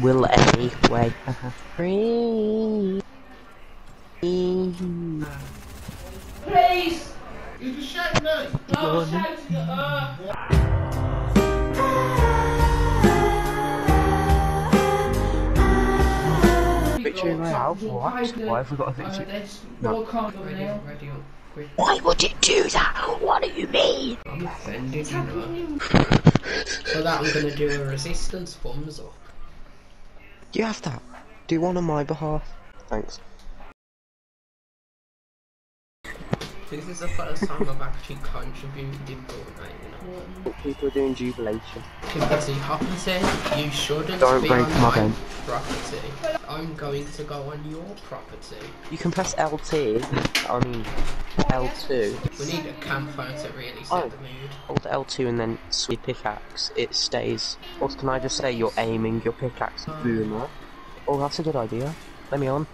will anyway. Free. Please! You just shout no! No, shout uh, Victory Royale? What? Why have we got a Uh, victory? there's No. more cards over Ready there. up, ready up, quick. Why would it do that? What do you mean? I'm offended, you know. For that, I'm gonna do a resistance thumbs up. You have that. Do one on my behalf. Thanks. This is the first time I've actually contributed in Fortnite, you know. People are doing jubilation. Timothy Hoppity, you shouldn't Don't be break on my my game. property. I'm going to go on your property. You can press LT. I mean, L2. We need a campfire to really set Oh. the mood. Hold L2 and then sweep pickaxe. It stays. Or can I just say you're aiming your pickaxe oh. boomer? Oh, that's a good idea. Let me on.